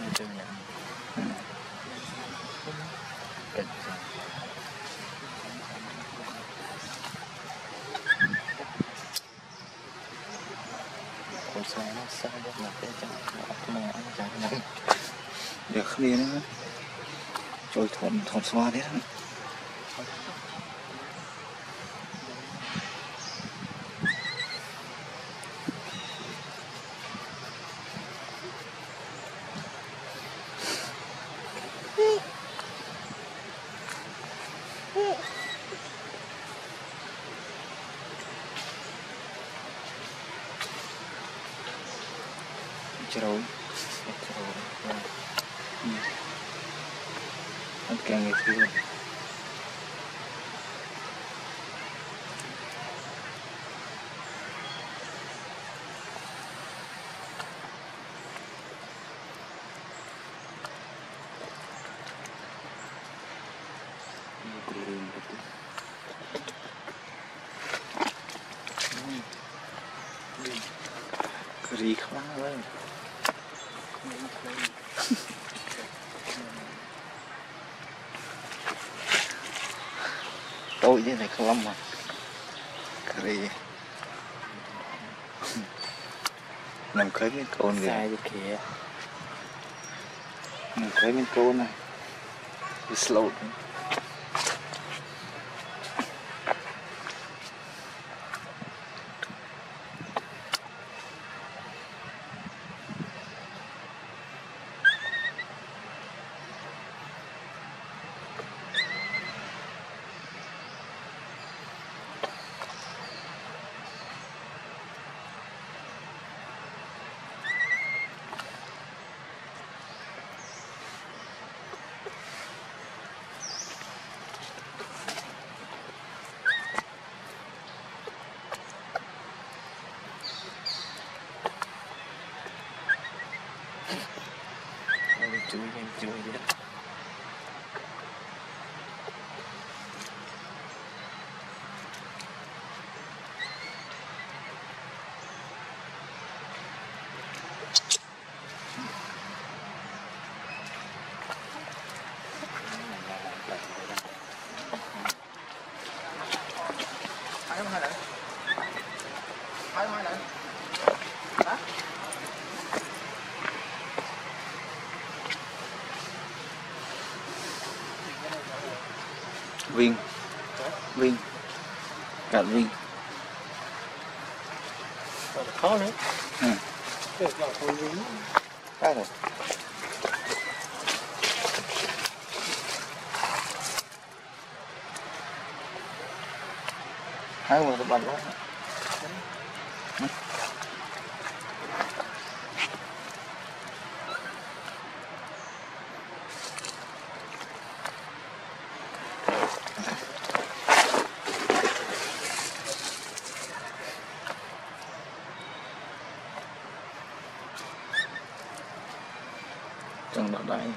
มันจึงอย่เแบบนั้นเป็หมเดี๋ยวเคลียร์นะช่วยทอนทอนสวาดิท่า X-Road X-Road yeah. okay guys Rico. tôi như này không lắm mà. Cái nằm khơi bên con kìa. Sai kìa nằm khơi bên con này. Slow doing it, doing it. Got reed. Got a corner. Hmm. Got not one reed. Got it. I want to buy that. ใ